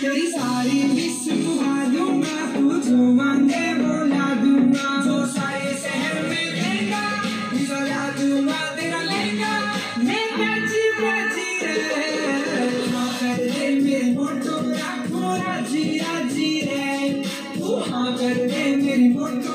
तेरी सारी मिस घुमा दूँगा तू जो मांगे, बोला दूँगा। जो सारे शहर में देगा दूँगा तेरा लेगा। मैं प्राची प्राची रे। कर दे मेरी फ़ोटो रखो राज़ी राज़ी रे। तू हाँ कर दे मेरी फ़ोटो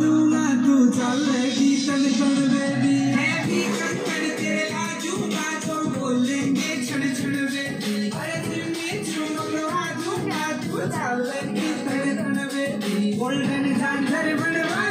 दूँगा तू चलेगी तन तन बेबी हैवी कंगन तेरे ला बोलेंगे क्षण क्षण बेबी अरे जिम्मी चू मंगवा दूँगा तू चलेगी तन बनवा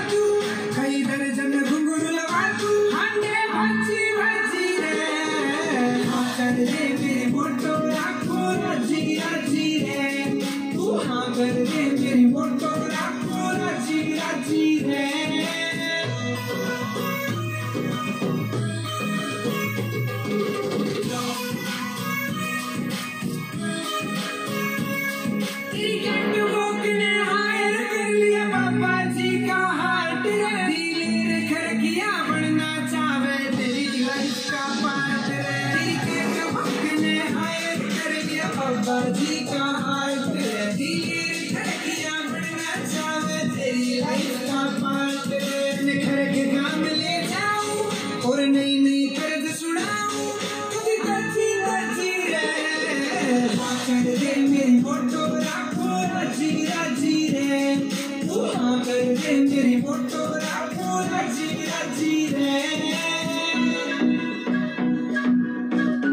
रे